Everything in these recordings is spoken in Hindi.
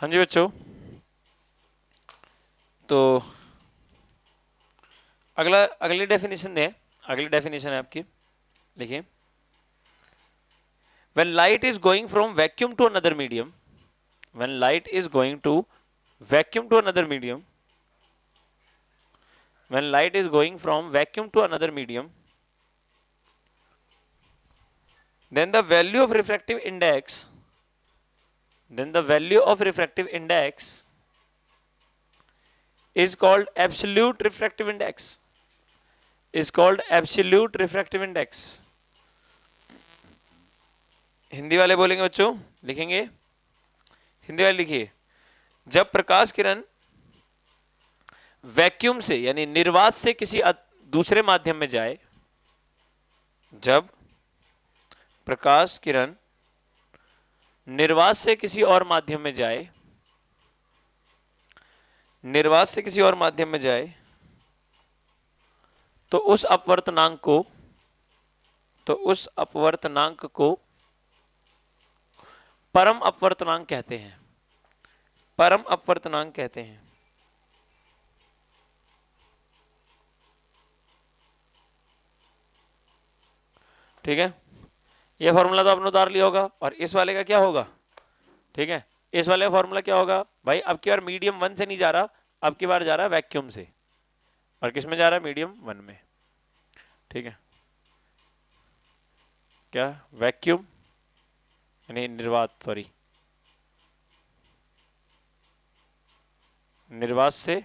हाँ जी बच्चों तो अगला अगली डेफिनेशन है अगली डेफिनेशन है आपकी लिखिए when light is going from vacuum to another medium when light is going to vacuum to another medium when light is going from vacuum to another medium then the value of refractive index then the value of refractive index is called absolute refractive index is called absolute refractive index Hindi वाले बोलेंगे बच्चों लिखेंगे हिंदी वाले लिखिए जब प्रकाश किरण वैक्यूम से यानी निर्वात से किसी दूसरे माध्यम में जाए जब प्रकाश किरण निर्वात से किसी और माध्यम में जाए, निर्वास से किसी और माध्यम में जाए तो उस अपवर्तनांक को तो उस अपवर्तनांक को परम अपवर्तनांक कहते हैं। परम अपवर्तनांक कहते हैं। ठीक है? ये फॉर्मूला तो आपने उतार लिया होगा, और इस वाले का क्या होगा? ठीक है? इस वाले का फॉर्मूला क्या होगा? भाई, अब की बार मीडियम वन से नहीं जा रहा, अब की बार जा रहा है वैक्यूम से। और किसमें जा रहा है? मीडियम वन में। ठीक है? क्या? वैक्यूम यानी निर्वात सॉरी निर्वात से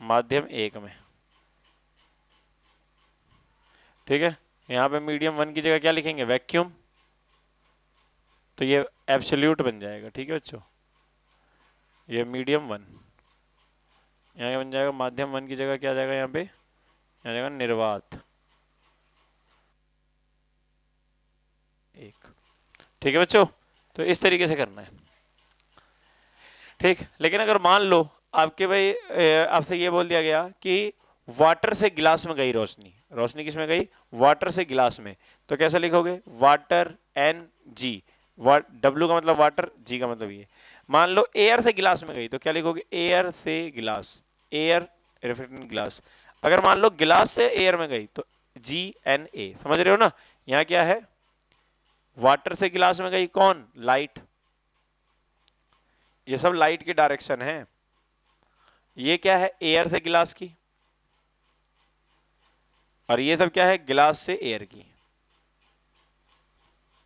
माध्यम एक में। ठीक है? यहाँ पे मीडियम वन की जगह क्या लिखेंगे? वैक्यूम तो ये एब्सोल्यूट बन जाएगा, ठीक है बच्चों? ये मीडियम वन यहाँ बन जाएगा? माध्यम वन की जगह क्या जाएगा यहाँ पे? यहाँ जाएगा निर्वात। एक। ठीक है बच्चों? तो इस तरीके से करना है। ठीक? लेकिन अगर मान लो, आपके भाई आपसे ये बोल दिया गया कि वाटर से गिलास में गई रोशनी। रोशनी किसमें गई? वाटर से गिलास में। तो कैसा लिखोगे? वाटर एन जी डब्ल्यू का मतलब वाटर जी का मतलब ये। मान लो एयर से गिलास में गई तो क्या लिखोगे? एयर से गिलास। एयर रिफ्लेक्टिंग गिलास अगर मान लो गिलास से एयर में गई तो जी एन ए समझ रहे हो ना? यहाँ क्या है? वाटर से गिलास में गई कौन? लाइट ये सब लाइट के डायरेक्शन है। ये क्या है? एयर से गिलास की। और ये सब क्या है? गिलास से एयर की।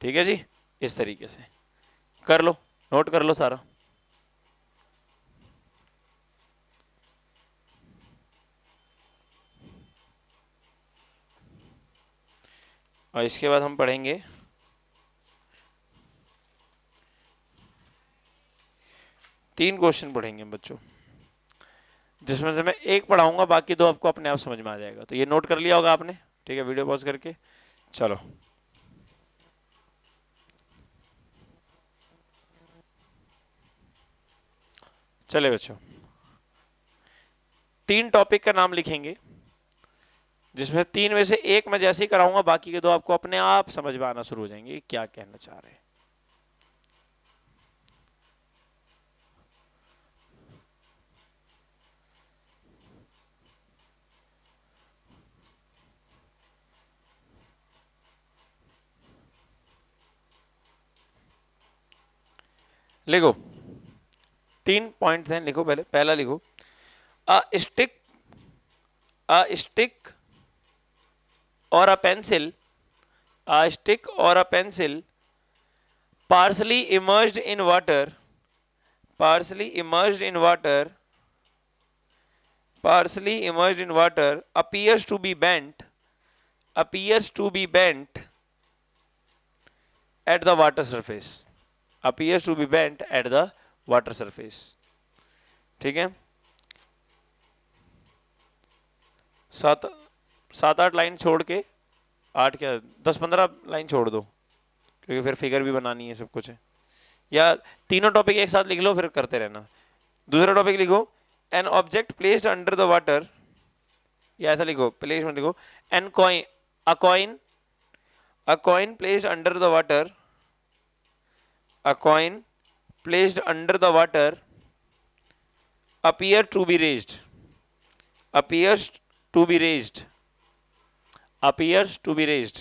ठीक है जी? इस तरीके से। कर लो। नोट कर लो सारा। और इसके बाद हम पढ़ेंगे। तीन क्वेश्चन पढ़ेंगे बच्चों। जिसमें से मैं एक पढ़ाऊँगा, बाकी दो आपको अपने आप समझ में आ जाएगा। तो ये नोट कर लिया होगा आपने। ठीक है वीडियो पॉज करके। चलो। चले बच्चों। तीन टॉपिक का नाम लिखेंगे, जिसमें तीन में से एक मैं जैसे ही कराऊँगा, बाकी के दो आपको अपने आप समझ में आना शुरू हो जाएँगे क्या कहना चाह रहे हैं। लिखो। तीन पॉइंट हैं, लिखो पहले, पहला लिखो। अ स्टिक अ स्टिक और अ पेंसिल अ स्टिक और a pencil partially immerse in water partially immerse in water partially immerse in water appears to be bent appears to be bent at the water surface appears to be bent at the water surface. ठीक है? सात सात आठ लाइन छोड़ के आठ क्या, दस पंद्रह लाइन छोड़ दो, क्योंकि फिर फिगर भी बनानी है, सब कुछ है। या तीनों टॉपिक एक साथ लिख लो, फिर करते रहना। दूसरा टॉपिक लिखो an object placed under the water या ऐसा लिखो प्लेस में लिखो an coin a coin a coin placed under the water a coin placed under the water appear to be raised appears to be raised appears to be raised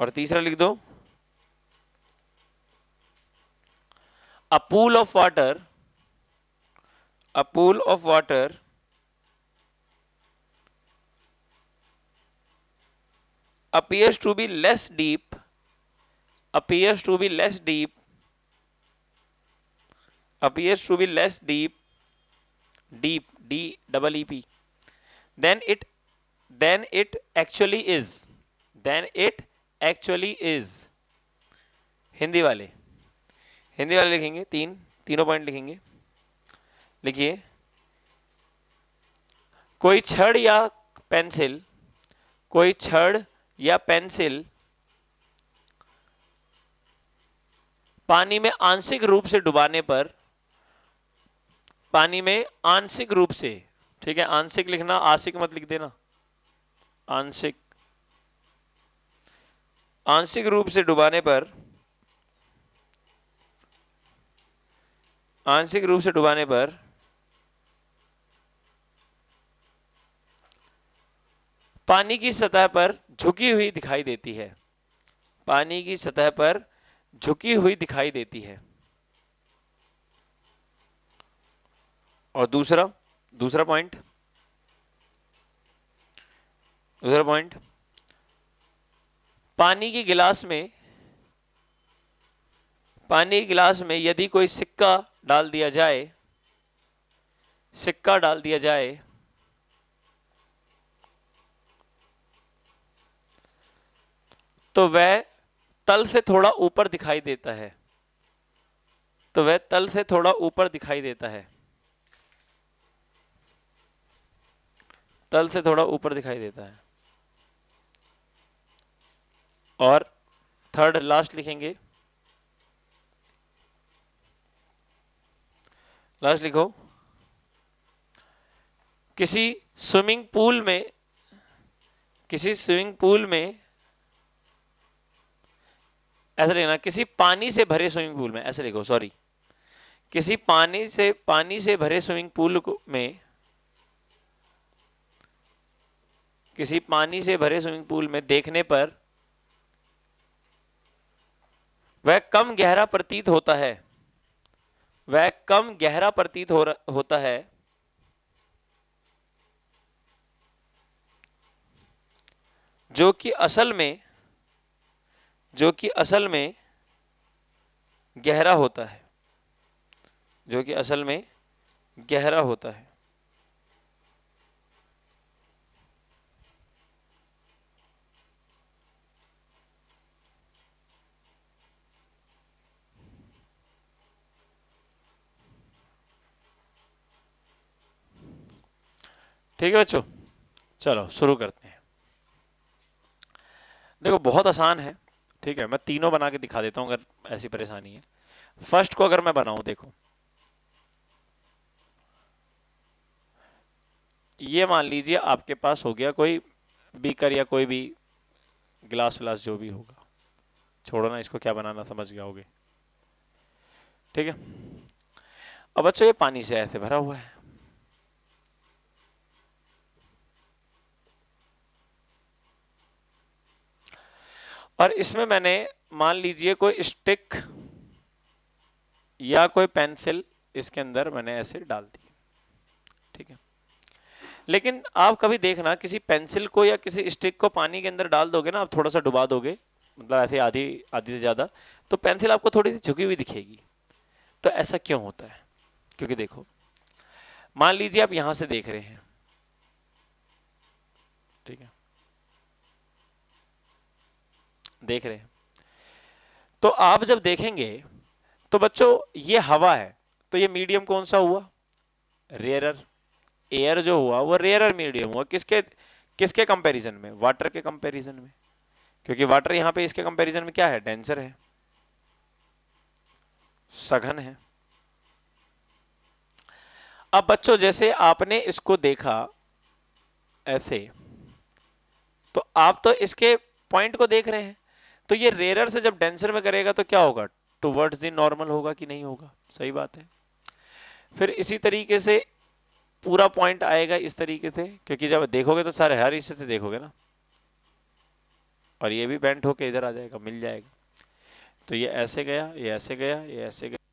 और तीसरा लिख दो a pool of water a pool of water appears to be less deep appears to be less deep appears to be less deep deep d double e p then it then it actually is then it actually is Hindi वाले हिंदी वाले लिखेंगे तीन तीनों पॉइंट लिखेंगे लिखिए कोई छड़ या पेंसिल कोई छड़ या पेंसिल पानी में आंशिक रूप से डुबाने पर, पानी में आंशिक रूप से, ठीक है, आंशिक लिखना, आशिक मत लिख देना, आंशिक आंशिक रूप से डुबाने पर, आंशिक रूप से डुबाने पर, पानी की सतह पर झुकी हुई दिखाई देती है, पानी की सतह पर झुकी हुई दिखाई देती है। और दूसरा दूसरा पॉइंट दूसरा पॉइंट पानी की गिलास में, पानी के गिलास में यदि कोई सिक्का डाल दिया जाए, सिक्का डाल दिया जाए तो वह तल से थोड़ा ऊपर दिखाई देता है। तो वह तल से थोड़ा ऊपर दिखाई देता है। तल से थोड़ा ऊपर दिखाई देता है। और थर्ड लास्ट लिखेंगे। लास्ट लिखो। किसी स्विमिंग पूल में, किसी स्विमिंग पूल में ऐसा लिखना, किसी पानी से भरे स्विमिंग पूल में, ऐसे लिखो सॉरी किसी पानी से पानी से भरे स्विमिंग पूल में, किसी पानी से भरे स्विमिंग पूल में देखने पर, वह कम गहरा प्रतीत होता है। वह कम गहरा प्रतीत हो होता है। जो कि असल में जो कि असल में गहरा होता है। जो कि असल में गहरा होता है। ठीक है बच्चों? चलो, शुरू करते हैं। देखो, बहुत आसान है। ठीक है, मैं तीनों बना के दिखा देता हूँ अगर ऐसी परेशानी है। फ़र्स्ट को अगर मैं बनाऊँ, देखो। ये मान लीजिए आपके पास हो गया कोई बीकर या कोई भी गिलास विलास जो भी होगा। छोड़ो ना, इसको क्या बनाना समझ गया होगे। ठीक है? अब बच्चों ये पानी से ऐसे भरा हुआ है। और इसमें मैंने मान लीजिए कोई स्टिक या कोई पेंसिल इसके अंदर मैंने ऐसे डाल दी। ठीक है? लेकिन आप कभी देखना, किसी पेंसिल को या किसी स्टिक को पानी के अंदर डाल दोगे ना, आप थोड़ा सा डुबा दोगे मतलब ऐसे आधी आधी से ज़्यादा तो पेंसिल आपको थोड़ी सी झुकी हुई दिखेगी। तो ऐसा क्यों होता है? क्योंकि देखो, मान लीजिए आप यहाँ से देख रहे हैं ठीक है देख रहे हैं। तो आप जब देखेंगे तो बच्चों, ये हवा है। तो ये मीडियम कौन सा हुआ? रेयरर एयर जो हुआ, वो रेयरर मीडियम हुआ। किसके किसके कंपैरिजन में? वाटर के कंपैरिजन में। क्योंकि वाटर यहाँ पे इसके कंपैरिजन में क्या है? डेंसर है। सघन है। अब बच्चों, जैसे आपने इसको देखा, ऐसे तो आप तो इसके पॉइंट को देख रहे हैं। तो ये रेयर से जब डेंसर में करेगा तो क्या होगा? टूवर्ड्स दी नॉर्मल होगा कि नहीं होगा? सही बात है। फिर इसी तरीके से पूरा पॉइंट आएगा इस तरीके से, क्योंकि जब देखोगे तो सारे हर हिस्से से देखोगे ना। और ये भी बेंट होके इधर आ जाएगा, मिल जाएगा। तो ये ऐसे गया, ये ऐसे गया, ये ऐसे गया।